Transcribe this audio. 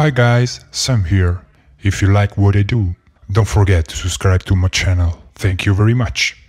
Hi guys, Sam here. If you like what I do, don't forget to subscribe to my channel. Thank you very much.